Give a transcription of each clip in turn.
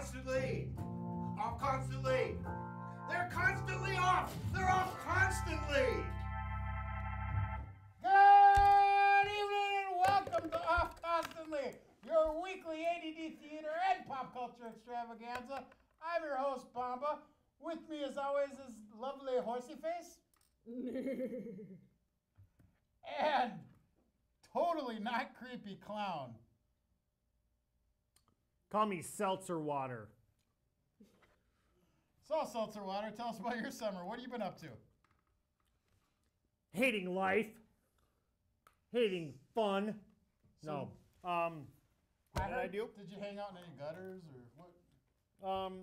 constantly. Off constantly. They're constantly off. They're off constantly. Good evening and welcome to Off Constantly, your weekly ADD theater and pop culture extravaganza. I'm your host, Bamba. With me, as always, is lovely Horsey Face. and totally not creepy clown. Call me seltzer water. So, Seltzer Water, tell us about your summer. What have you been up to? Hating life. Hating fun. no. Um, what did I do? Did you hang out in any gutters or what? Um,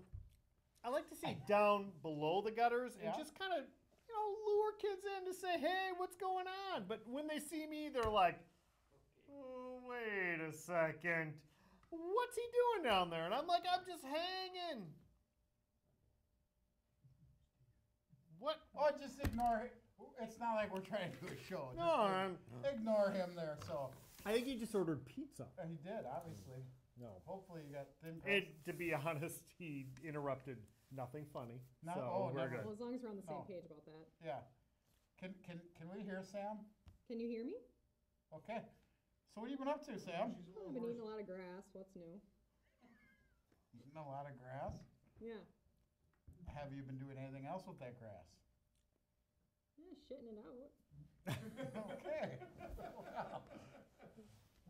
I like to see down below the gutters and just kind of, you know, lure kids in to say, hey, what's going on? But when they see me, they're like, oh, wait a second. What's he doing down there? And I'm like, I'm just hanging. What? Oh, just ignore it. It's not like we're trying to do a show. Just No, I'm. ignore him there. So I think he just ordered pizza. Uh, he did, obviously. No. Hopefully, you got thin crust. It, to be honest, he interrupted nothing funny. No- so oh, we're good. Well, as long as we're on the same No. page about that. Yeah. Can can can we hear Sam? Can you hear me? Okay. So what have you been up to, Sam? Oh, I've been eating a lot of grass. What's new? Eating a lot of grass. Yeah. Have you been doing anything else with that grass? Yeah, shitting it out. okay. Wow.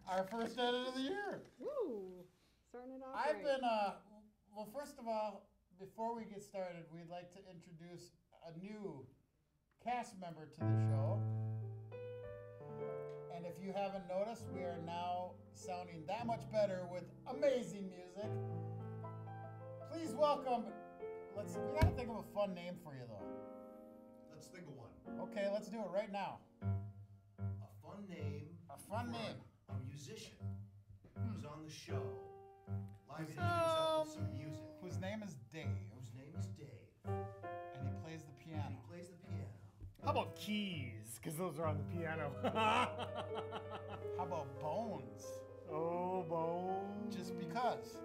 Our first edit of the year. Woo! Starting it off I've right. been uh well first of all, before we get started, we'd like to introduce a new cast member to the show. And if you haven't noticed, we are now sounding that much better with amazing music. Please welcome let's we gotta think of a fun name for you though. Let's think of one. Okay, let's do it right now. A fun name. A fun name. A musician who's hmm. on the show. Live up with some music. Whose name is Dave. Whose name is Dave. And he plays the piano. Plays the piano. How about keys? Because those are on the piano. How about Bones? oh, bones. just because.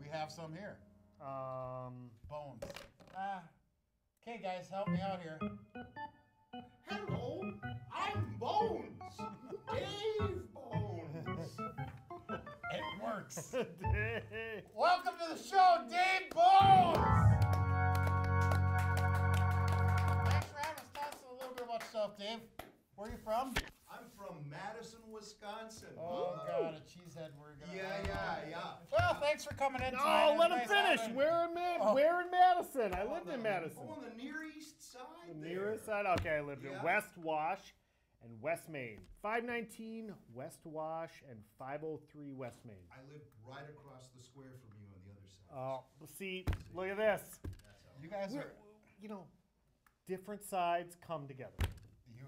We have some here. Um, Bones. Ah. Okay, guys, help me out here. Hello, I'm Bones. Dave Bones. It works. Welcome to the show, Dave Bones! About yourself, Dave. Where are you from? I'm from Madison, Wisconsin. Oh, Uh, God, a cheesehead. We're gonna. Yeah, yeah, yeah. Well, thanks for coming in. tonight. Oh, let him Nice finish. having- Where in, Ma- Oh. where in Madison? I On lived the- in Oh, Madison. on the Near East side. The there. nearest side? Okay, I lived Yeah. in West Wash and West Main. 519 West Wash and 503 West Main. I lived right across the square from you on the other side. Oh, see, look at this. You guys We're, are. you know, different sides come together. You,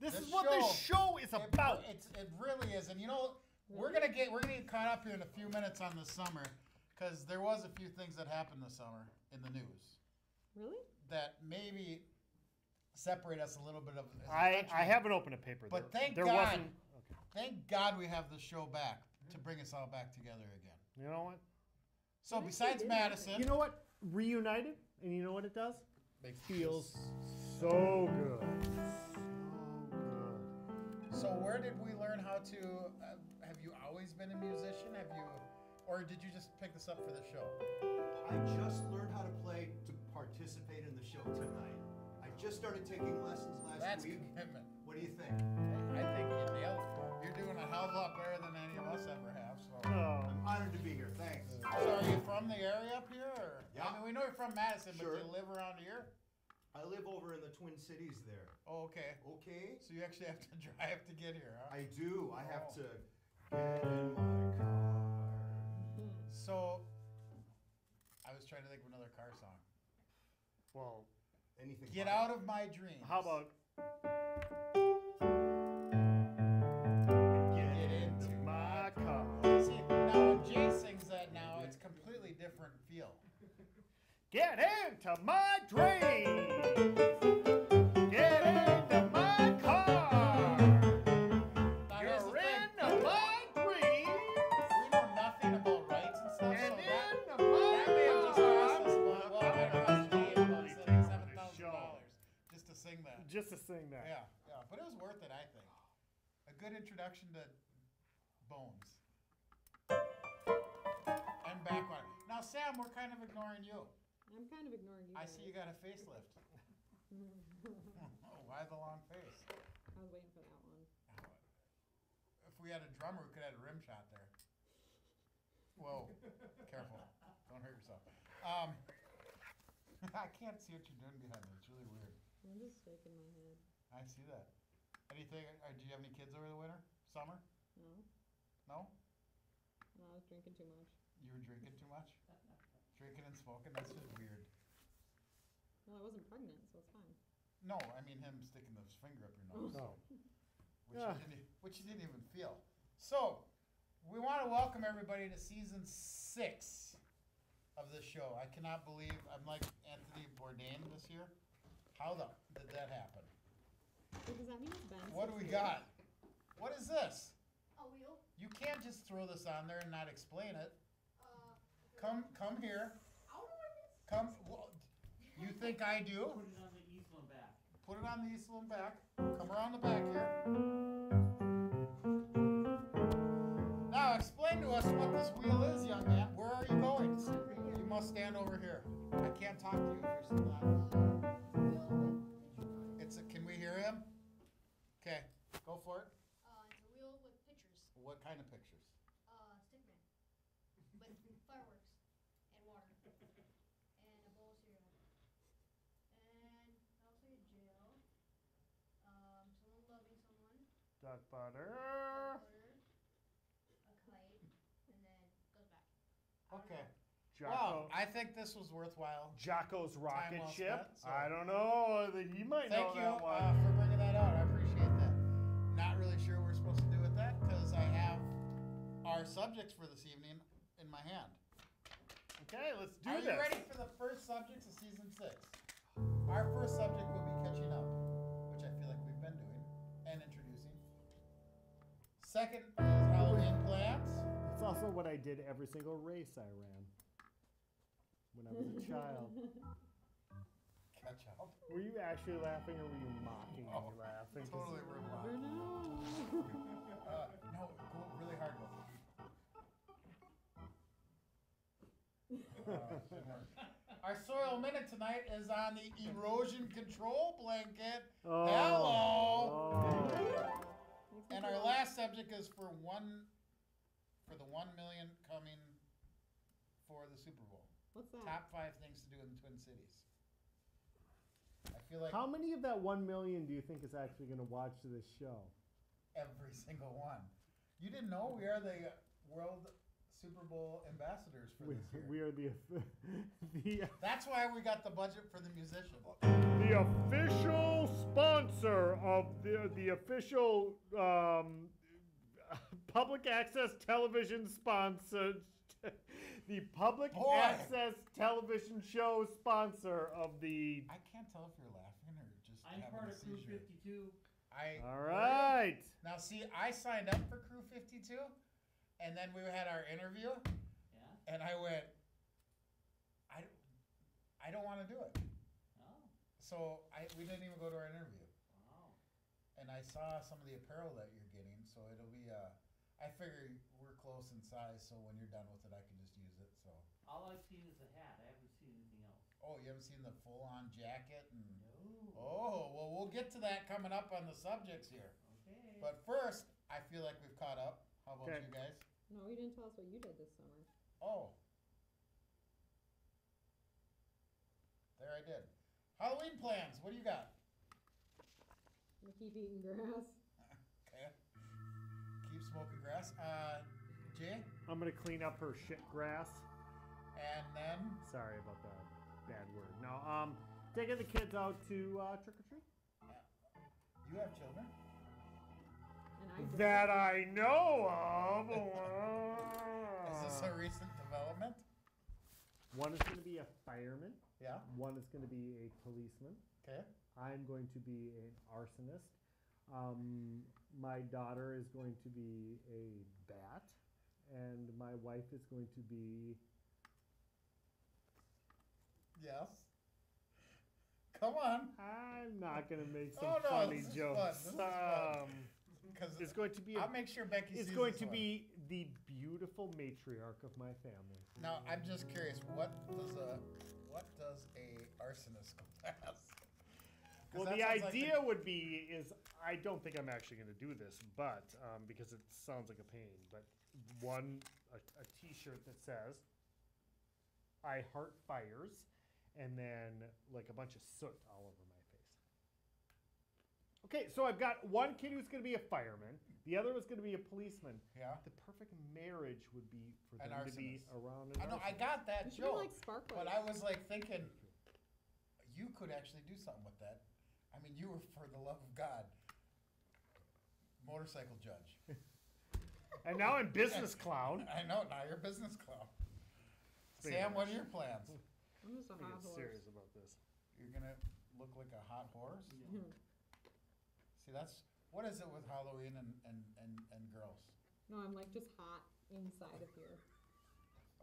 This This is what this show- show is It- about. It's it really is, and you know we're gonna get we're gonna get caught up here in a few minutes on the summer, because there was a few things that happened this summer in the news Really? that maybe separate us a little bit of. as a I, country. I haven't opened a paper. But there, thank there God. wasn't. Okay. Thank God we have the show back to bring us all back together again. You know what? So besides Madison, You know what? Reunited, and you know what it does? Makes Feels so good. So good. So where did we learn how to? Uh, have you always been a musician? Have you, or did you just pick this up for the show? I just learned how to play to participate in the show tonight. I just started taking lessons last That's week. commitment. What do you think? I think you nailed it. You're doing a hell of a lot better than any of us ever have. So, Oh. I'm honored to be here. Thanks. so are you from the area up here? Or? Yeah. I mean, we know you're from Madison, Sure. but you live around here. I live over in the Twin Cities there. Oh, okay. Okay. So you actually have to drive to get here, huh? I do. I have Oh. to get in my car. So, I was trying to think of another car song. Well, Anything. Get by- out of my dreams. how about Get into my car? See, now when Jay sings that now, it's completely different feel. Get into my dream. Get into my car. Now, You're in thing. my drain. We know nothing about rights and stuff. And so in that, my car. Just to sing that. Just to sing that. Yeah, yeah. But it was worth it, I think. A good introduction to Bones. I'm back on. Now, Sam, we're kind of ignoring you. I'm kind of ignoring you. I see you got a facelift. Why the long face? I was waiting for that one. If we had a drummer, we could have had a rim shot there. Whoa, careful. Don't hurt yourself. Um, I can't see what you're doing behind me. It's really weird. I'm just shaking my head. I see that. Anything, uh, do you have any kids over the winter? Summer? No, No? no, I was drinking too much. You were drinking too much? Drinking and smoking? That's just weird. Well, I wasn't pregnant, so it's fine. No, I mean him sticking his finger up your nose. No. Oh. which, Yeah. you didn't, which you didn't even feel. So, we want to welcome everybody to season six of this show. I cannot believe I'm like Anthony Bourdain this year. How the did that happen? Wait, does that mean it's been? What do six we years? got? What is this? A wheel. You can't just throw this on there and not explain it. Come, come here. I don't know what it is. Come. well, You think I do? Put it on the easel and back. Put it on the Eastland back. Come around the back here. Now explain to us what this wheel is, young man. Where are you going? You must stand over here. I can't talk to you if you're sitting on. Wheel with pictures on it. It's a, can we hear him? Okay, go for it. Uh, it's a wheel with pictures. What kind of pictures? Uh, stickman. With fireworks and water. And a bowl of cereal. And also a jail. Um, someone loving someone. Duck butter. butter, A kite. And then goes back. I Okay. know. Wow, I think this was worthwhile. Jocko's rocket well ship. spent, so- I don't know. that He might know. Thank know you that one. uh, for bringing that out. I appreciate that. Not really sure what we're supposed to do with that because I have our subjects for this evening in my hand. okay, let's do Are this. you ready for the first subjects of season six? Our first subject will be Second is Halloween plans. It's also what I did every single race I ran when I was a child. Catch up. Were you actually laughing or were you mocking Oh, me laughing? Totally Never real know. Uh, no, go really hard. Go. Uh. Our soil minute tonight is on the erosion control blanket. Oh. Hello. Oh. Makes me And our last subject is for one, for the one million coming for the Super Bowl. What's that? Top five things to do in the Twin Cities. I feel like How many of that one million do you think is actually going to watch this show? every single one. You didn't know we are the World Super Bowl ambassadors for We, this year. we are the the That's why we got the budget for the musician. the official sponsor of the the official um, public access television sponsor. The public Boy. access television show sponsor of the. I can't tell if you're laughing or just I'm having part a of Crew seizure. 52. I All right. Now see, I signed up for Crew 52, and then we had our interview, Yeah? and I went, I, don't- I don't want to do it. Oh, So I we didn't even go to our interview, wow. and I saw some of the apparel that you're getting, so it'll be. Uh, I figure we're close in size, so when you're done with it, I can just use it. So. All I've seen is a hat. I haven't seen anything else. Oh, you haven't seen the full-on jacket and. No. Oh well, we'll get to that coming up on the subjects here. Okay. But first, I feel like we've caught up. How about Okay. you guys? No, you didn't tell us what you did this summer. Oh. There I did. Halloween plans. What do you got? We keep eating grass. Okay. Keep smoking grass. Uh, Jay, I'm gonna clean up her shit grass. and then Sorry about that bad word. No, um, taking the kids out to uh, trick or treat. you have children. And I did. That I know of. Is this a recent development? One is going to be a fireman. Yeah. One is going to be a policeman. Okay. I'm going to be an arsonist. Um, my daughter is going to be a bat, and my wife is going to be. Yes. Come on, I'm not gonna make some Oh, no, funny this is jokes. fun, this is fun. Um, because it's going to be. I'll make sure Becky it's going to one. be the beautiful matriarch of my family. Now, I'm just curious. What does a what does a arsonist class? Well, the sounds like idea would be is I don't think I'm actually going to do this, but um, because it sounds like a pain, but one a, a T-shirt that says "I heart fires," and then like a bunch of soot all over. Okay, so I've got one kid who's going to be a fireman. The other was going to be a policeman. yeah. The perfect marriage would be for An them to be arsonist. around. I an know. I got that You joke, like sparkles. but I was like thinking, you could actually do something with that. I mean, you were for the love of God, motorcycle judge. and now I'm business clown. I know. Now you're business clown. Speaking Sam, of what are your plans? I'm just a I'm gonna hot get horse. serious about this. You're gonna look like a hot horse. Hmm. See, that's what is it with Halloween and and and, and girls? no, I'm like just hot inside of here.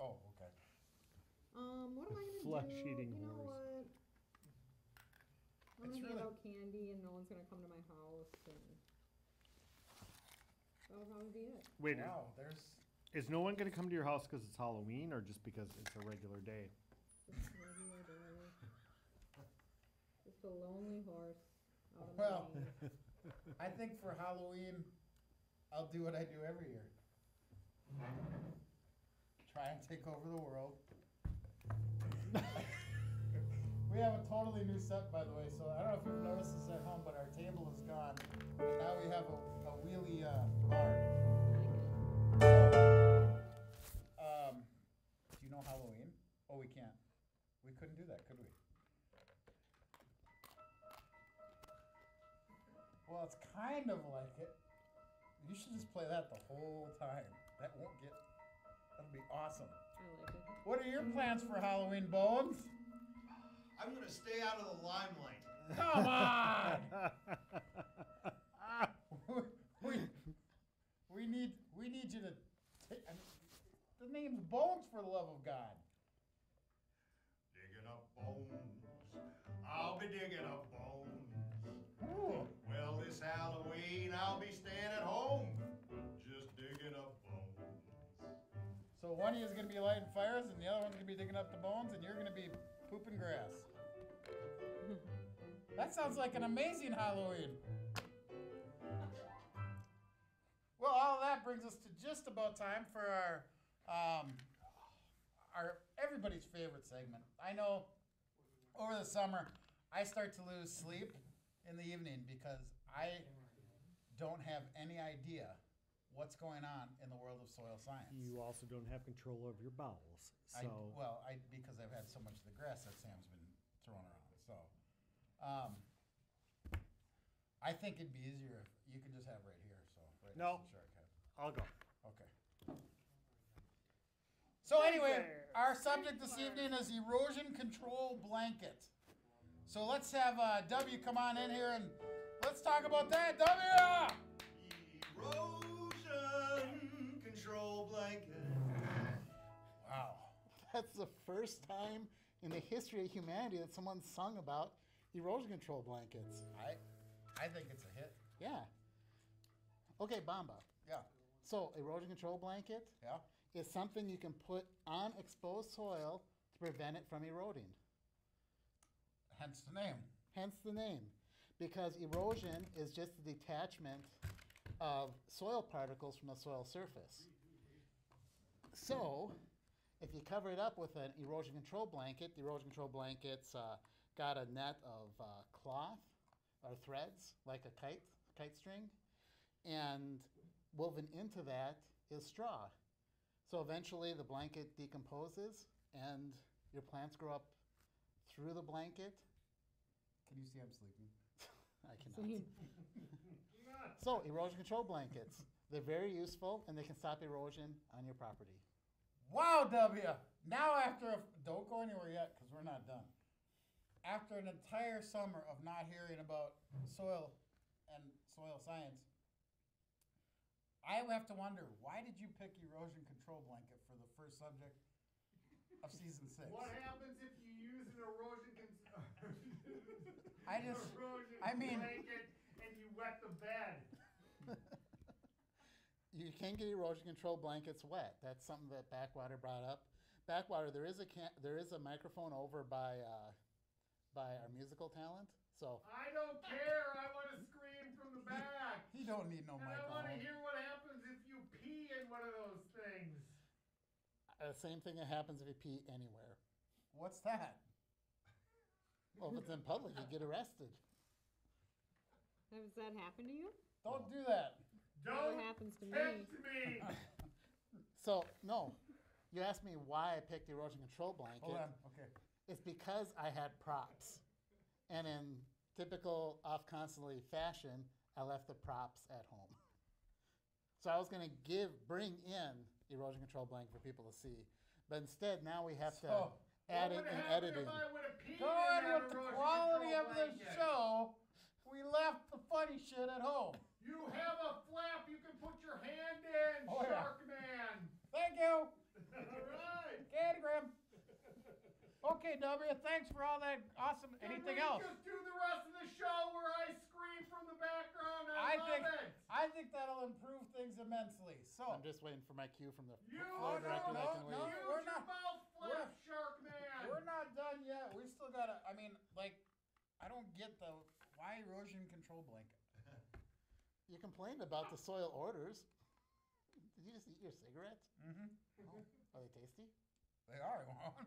Oh, okay. Um, what am I gonna Flesh-eating do? You know horse. what? I'm It's gonna hand really- out candy and no one's gonna come to my house and that'll probably be it. Wait, Wow, there's is no one going to come to your house because it's Halloween or just because it's a regular day? Just regular day. Just a lonely horse out on Well. the lane. I think for Halloween, I'll do what I do every year. Try and take over the world. we have a totally new set, by the way, so I don't know if you've noticed this at home, but our table is gone. And now we have a, a wheelie uh, bar. Um, do you know Halloween? Oh, we can't. We couldn't do that, could we? Kind of like it. You should just play that the whole time. That won't get. That'll be awesome. I like it. What are your plans for Halloween, Bones? I'm gonna stay out of the limelight. Come on! we, we need we need you to take. I mean, the name's Bones for the love of God. Be lighting fires, and the other one's gonna be digging up the bones, and you're gonna be pooping grass. That sounds like an amazing Halloween. Well, all that brings us to just about time for our um, our everybody's favorite segment. I know over the summer I start to lose sleep in the evening because I don't have any idea what's going on in the world of soil science. you also don't have control over your bowels, I, so well, I because I've had so much of the grass that Sam's been throwing around. So, um, I think it'd be easier if you could just have right here. So right No. next to the shortcut. I'll go. Okay. So anyway, our subject this evening is erosion control blanket. So let's have uh, W come on in here and let's talk about that. W. Erosion control blanket. Wow. That's the first time in the history of humanity that someone sung about erosion control blankets. I, I think it's a hit. Yeah. Okay, Bamba. Yeah. So, erosion control blanket Yeah. is something you can put on exposed soil to prevent it from eroding. Hence the name. Hence the name. Because erosion is just the detachment of soil particles from the soil surface. So, if you cover it up with an erosion control blanket, the erosion control blanket's uh, got a net of uh, cloth or threads, like a kite, kite string, and woven into that is straw. So eventually the blanket decomposes and your plants grow up through the blanket. Can you see I'm sleeping? I cannot. So, erosion control blankets. They're very useful and they can stop erosion on your property. Wow, W. Now after a, don't go anywhere yet because we're not done. After an entire summer of not hearing about soil and soil science, I have to wonder why did you pick erosion control blanket for the first subject of season six? What happens if you use an erosion control? I just, Erosion I mean- blanket and you wet the bed. You can get erosion control blankets wet. That's something that Backwater brought up. Backwater, there is a can, there is a microphone over by uh, by our musical talent. So I don't care. I want to scream from the back. he don't need no and I want to hear what happens if you pee in one of those things. uh, same thing that happens if you pee anywhere. What's that? Well, if it's in public, you get arrested. Has that happened to you? Don't do that. Don't Never happens to me. tempt me. So no, you asked me why I picked the erosion control blanket. Hold on. Okay. It's because I had props, and in typical off constantly fashion, I left the props at home. So I was gonna give bring in erosion control blanket for people to see, but instead now we have to So, add it would in happen editing. If I would have peed in Going with the quality of the show, we left the funny shit at home. You have a flap you can put your hand in, Oh, yeah. Shark Man. Thank you. All right. Candygram. Okay, W, thanks for all that awesome. Can Anything we else? Just do the rest of the show where I scream from the background. I, I love think it. I think that'll improve things immensely. So I'm just waiting for my cue from the You floor no, director that no, can no. leave. Use we're not- mouth flap, Shark Man. we're not done yet. We still gotta. I mean, like, I don't get the why erosion control blanket. You complained about the soil orders. Did you just eat your cigarettes? Mm-hmm. Are they tasty? They are. Juan.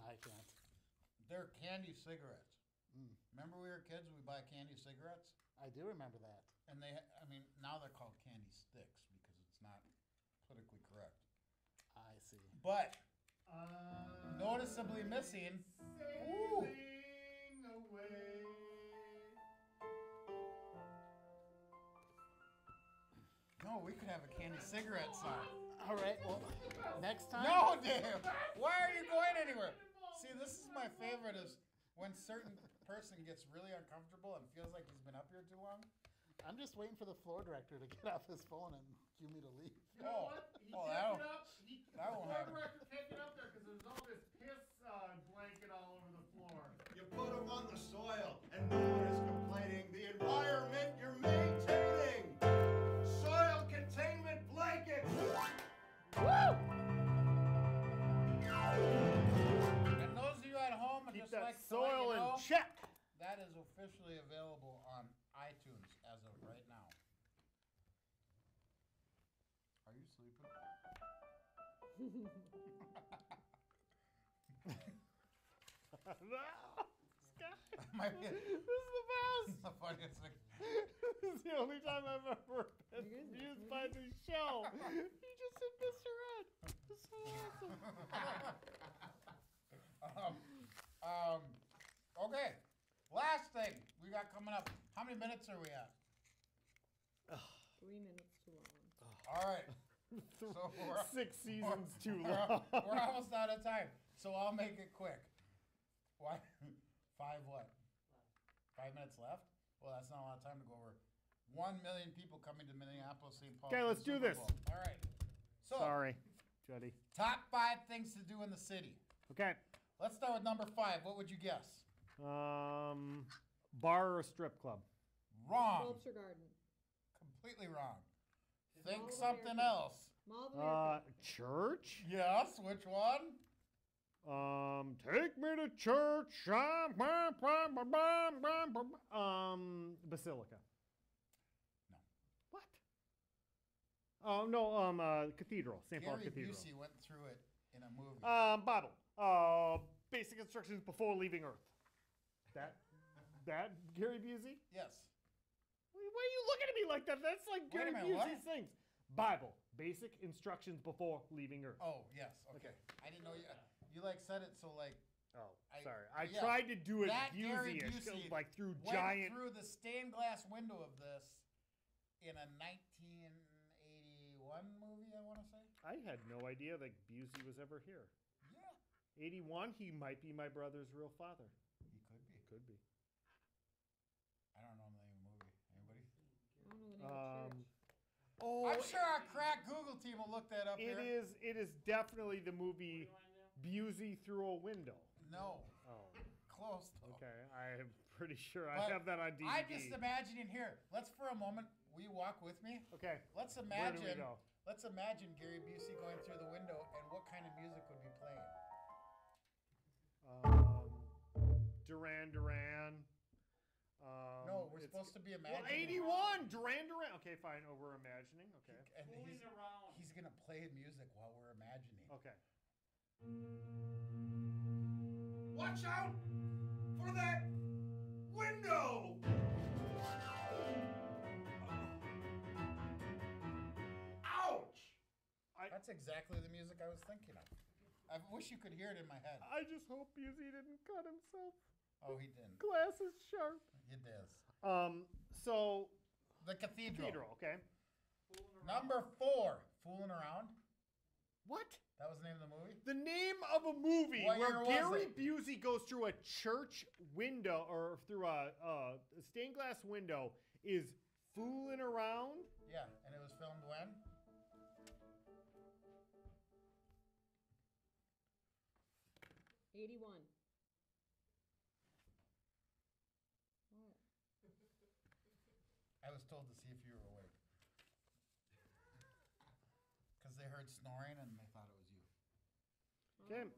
No, I can't. They're candy cigarettes. Mm. Remember we were kids? We buy candy cigarettes, I do remember that. and they. I mean, now they're called candy sticks because it's not politically correct. I see. But Uh, Noticeably missing. Ooh. No, we could have a candy cigarette song. All right. Well, next time. No, Dave. Why are you going anywhere? See, this is my favorite is when certain person gets really uncomfortable and feels like he's been up here too long. I'm just waiting for the floor director to get off his phone and cue me to leave. You know Oh. what? He Oh, can't that'll- get up. He, that the won't floor happen. director can't get up there because there's all this piss uh, blanket all over the floor. You put them on the soil, and no officially available on iTunes as of right now. Are you sleeping? Might be this is the best. the funniest thing. this is the only time I've ever been You amused by the show. you just said Mr. Ed. That's so awesome. um, um, okay. Last thing we got coming up. How many minutes are we at? Three minutes too long. All right. So we're, Six seasons too we're, long. we're almost out of time. So I'll make it quick. Why? Five what? Five minutes left? Well, that's not a lot of time to go over. One million people coming to Minneapolis, St. Paul. Okay, for let's the do Super this. Bowl. All right. So, Sorry, Juddy. top five things to do in the city. Okay. Let's start with number five. What would you guess? Um, bar or strip club? Wrong. Sculpture Garden. Completely wrong. Mall Think of something America. else. Mall of Uh, America. church? Yes, which one? Um, take me to church. Um, basilica. No. What? Oh no. Um, uh, cathedral. St. Paul Gary Cathedral. Busey went through it in a movie. Um, Bible. Uh, basic instructions before leaving Earth. That, that Gary Busey. yes. Why why are you looking at me like that? That's like Wait Gary minute, what? Things. Bible. Basic instructions before leaving Earth. Oh, yes. Okay. I didn't know you. You like said it so like Oh, I- sorry. I yeah. tried to do it Busey-ish, like through went giant. through the stained glass window of this in a 1981 movie. I want to say. I had no idea that Busey was ever here. Yeah, 81, he might be my brother's real father. he could be. Could be. I don't know the name of the movie. Anybody? I don't know the name of Um, the church. Oh, I'm sure our crack Google team will look that up it here. is. It is definitely the movie Busey through a window. No. Oh, close though. Okay, I'm pretty sure I But have that on DVD. I'm just imagining here. Let's for a moment. Will you walk with me? okay, Let's where imagine. do we go? Let's imagine Gary Busey going through the window and what kind of music would be playing. Um, Duran Duran. Um, no, we're supposed to be imagining. Well, imagining. 81! Duran Duran. Okay, fine. Oh, we're imagining. Okay. And Fooling he's, around. he's gonna play music while we're imagining. Okay. Watch out for that window! Ouch! That's exactly the music I was thinking of. I wish you could hear it in my head. I just hope Busey didn't cut himself. Oh, he didn't. Glasses sharp. He did. Um, so The cathedral. cathedral, okay. Number four, fooling around. What? That was the name of the movie. The name of a movie What where was Gary it? Busey goes through a church window or through a, a stained glass window is fooling around. Yeah, and it was filmed when? Eighty-one. What? I was told to see if you were awake. Because they heard snoring and they thought it was you. Okay.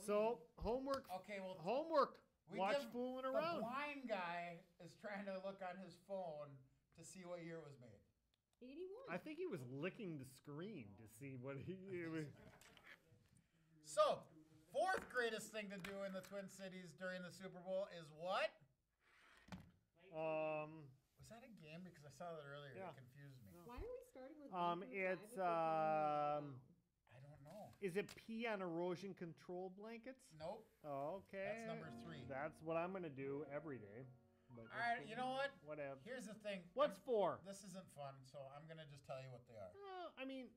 So homework. Okay, well, Homework. we Watch give fooling around. the around. blind guy is trying to look on his phone to see what year it was made. Eighty-one. I think he was licking the screen to see what he. It was, So, fourth greatest thing to do in the Twin Cities during the Super Bowl is what? um. Was that a game? Because I saw that earlier. Yeah. It confused me. Why are we starting with? Um, one through five it's, if we're counting um. I don't know. Is it pee on erosion control blankets? Nope. Oh, okay. That's number three. That's what I'm gonna do every day. But All right, you know what? Whatever. Here's the thing. What's I'm- four? This isn't fun, so I'm gonna just tell you what they are. Uh, I mean,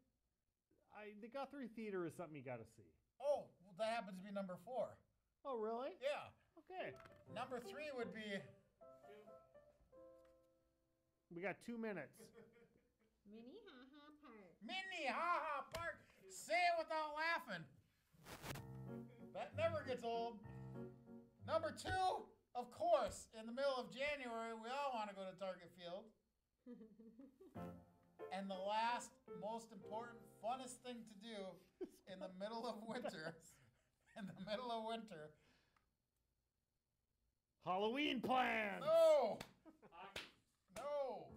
I the Guthrie Theater is something you got to see. Oh, well, that happens to be number four. Oh, really? Yeah. Okay. Number three would be We got two minutes. Mini Ha Ha Park. Mini Ha Ha Park. Say it without laughing. That never gets old. Number two, of course, in the middle of January, we all want to go to Target Field. And the last, most important, funnest thing to do in the middle of winter, in the middle of winter, Halloween plans. no, no,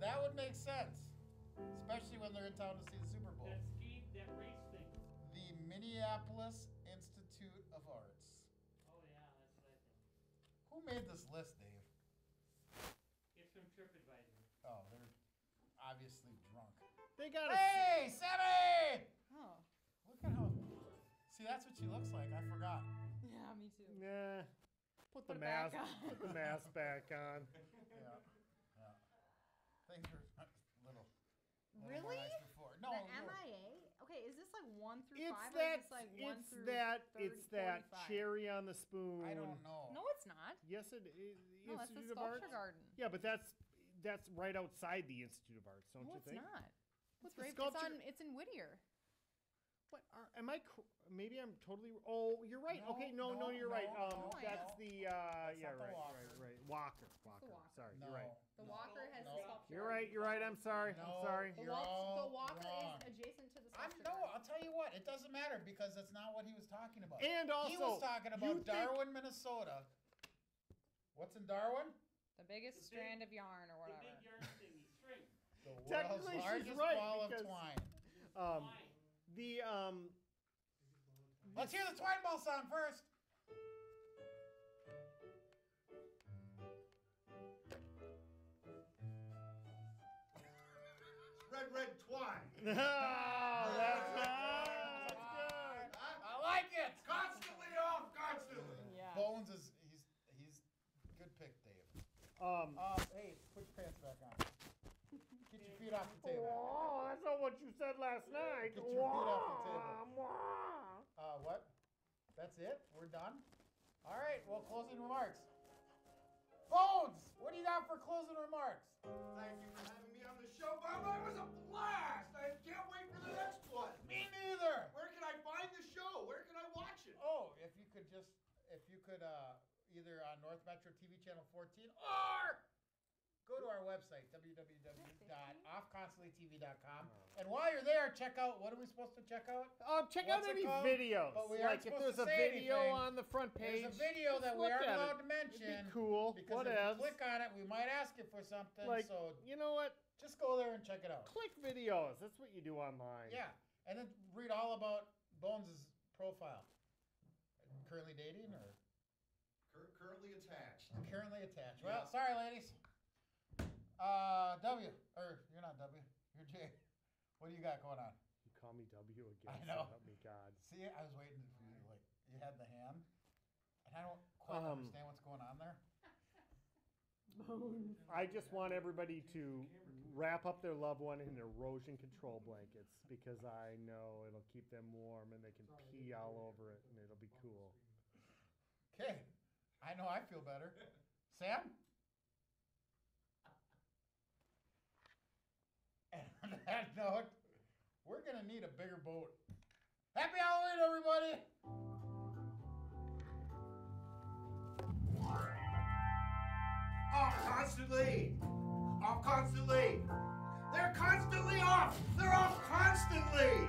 that would make sense, especially when they're in town to see the Super Bowl. That ski, that race thing. The Minneapolis Institute of Arts. Oh yeah, that's what I think. Who made this list, Dave? It's from TripAdvisor. Oh, they're obviously drunk. They got to Hey, Sammy! Oh. Look at how. See, that's what she looks like. I forgot. Yeah, me too. Yeah. Put the Put it mask. Put the mask back on. Yeah. Yeah. Things were a little. little more Really? nice before. No, the you were- MIA? Okay, is this like one through It's five? that. or is this like one It's through that. 30, It's that 45? cherry on the spoon. I don't know. No, it's not. Yes, it is. No, that's the Institute of Arts. sculpture garden. Yeah, but that's that's right outside the Institute of Arts, don't no, you it's think? not. What, It's the right. It's sculpture- on. It's in Whittier. What are, am I? Cr- maybe I'm totally. Oh, you're right. No, okay, no, no, no, you're right. Um, no, that's no. the. Uh, That's yeah, not the right, Walker. right, right. Walker, Walker. Walker. Sorry, No. you're right. The no, Walker has no. the sculpture. You're right. You're right. I'm sorry. No. I'm sorry. The, You're Walk, the Walker wrong. is adjacent to the I'm sculpture. no. I'll tell you what. It doesn't matter because that's not what he was talking about. And also, he was talking you about think- Darwin, Minnesota. What's in Darwin? The biggest The big- strand of yarn or The whatever. big yarn thingy, string. The world's Technically, she's largest right, ball of because- twine. Um, Fine. The um. Let's hear the twine ball song first. Red, red twine. No, that's not. That's good. I like it. Constantly off, constantly. Yeah. Bones is he's he's good pick, Dave. Um. Um, hey, put your pants back on. Get your feet off the table. Oh, that's not what you said last night. Get your feet off the table. Wah. Uh, what? That's it? We're done? All right. Well, closing remarks. Bones, what do you got for closing remarks? Thank you for having me on the show, Bob. It was a blast. I can't wait for the next one. Me neither. Where can I find the show? Where can I watch it? Oh, if you could just, if you could uh, either on North Metro TV channel 14 or go to our website www.offconstantlytv.com. And while you're there, check out what are we supposed to check out? Um, check What's out it any called? videos. But we aren't like if there's a video anything. on the front page, There's a video that we aren't allowed it. to mention. It'd be cool. Because What if you click on it, we might ask you for something. Like, so you know what? just go there and check it out. Click videos. That's what you do online. Yeah, and then read all about Bones' profile. Currently dating or currently attached. currently attached. Yeah. Well, sorry, ladies. Uh, W or you're not W. You're J. What do you got going on? You call me W again. I so know. help me God. See, I was waiting for you. Like you had the hand, and I don't quite Um, understand what's going on there. I just want everybody to wrap up their loved one in erosion control blankets because I know it'll keep them warm and they can pee all over it and it'll be cool. Okay, I know I feel better. Sam. And on that note, we're gonna need a bigger boat. Happy Halloween, everybody! Off constantly! Off constantly! They're constantly off! They're off constantly!